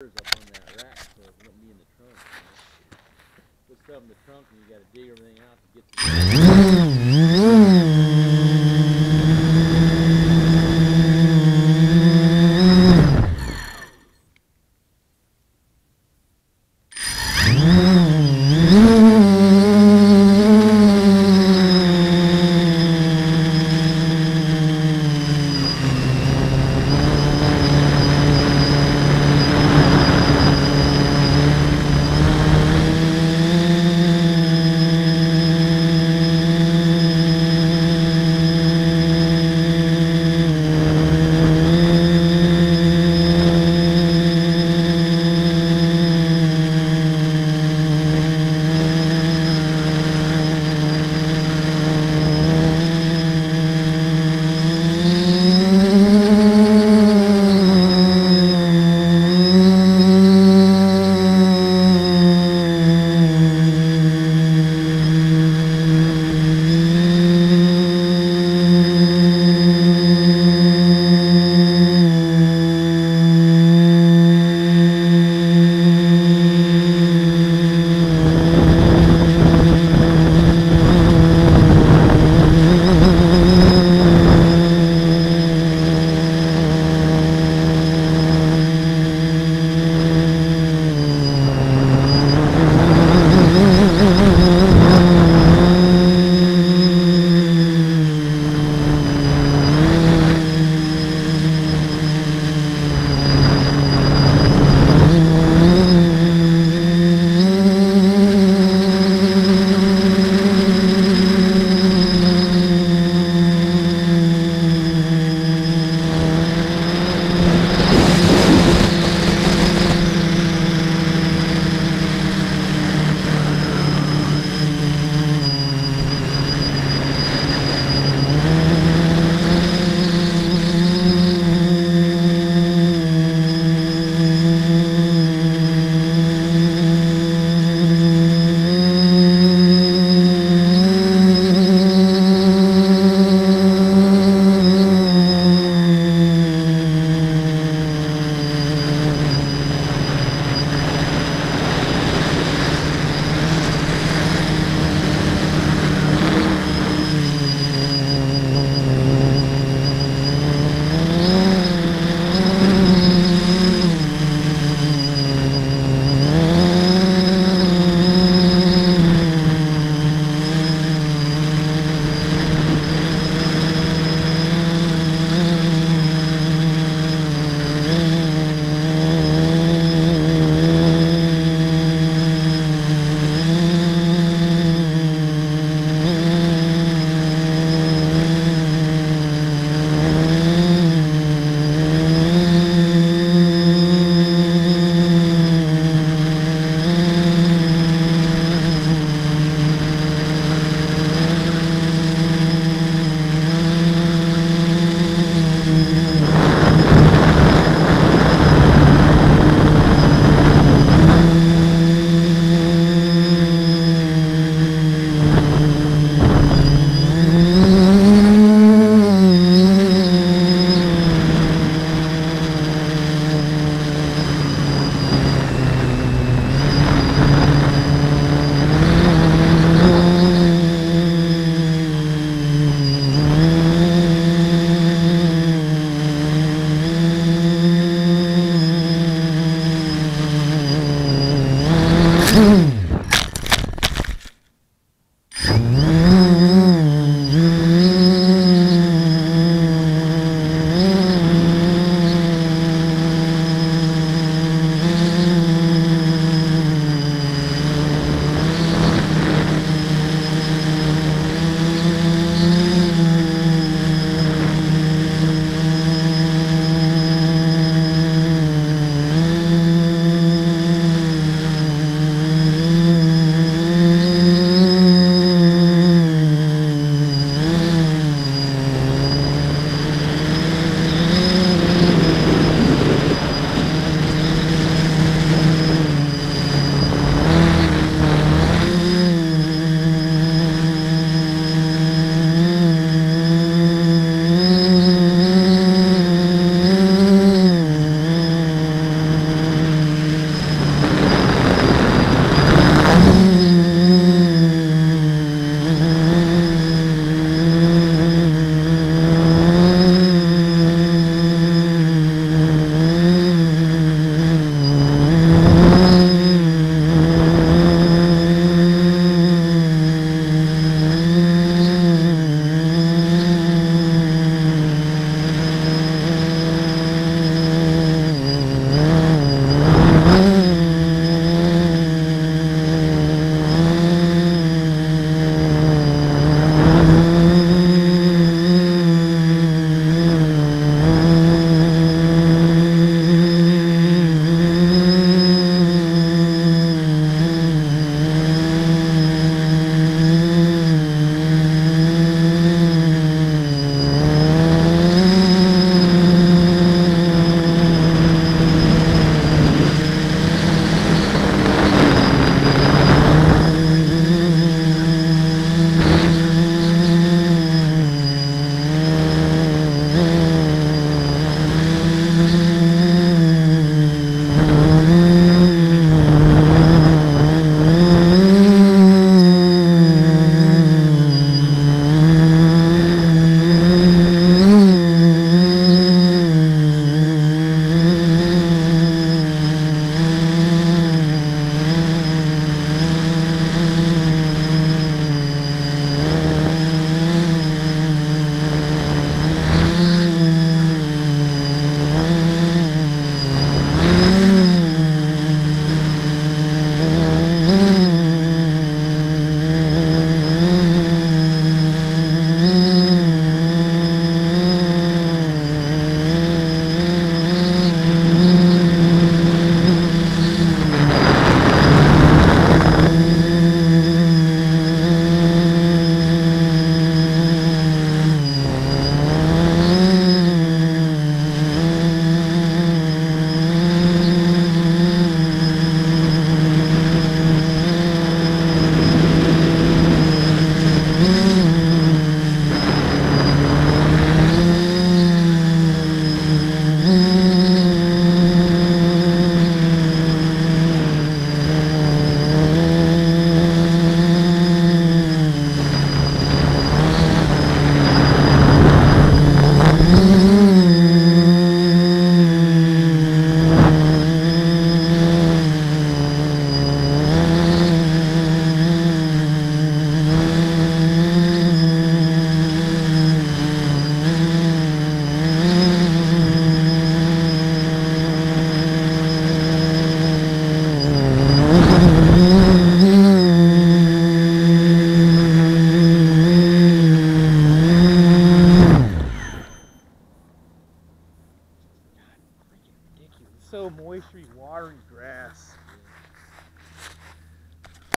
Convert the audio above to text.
up on that rack so it wouldn't be in the trunk. You know? Put stuff in the trunk and you gotta dig everything out to get to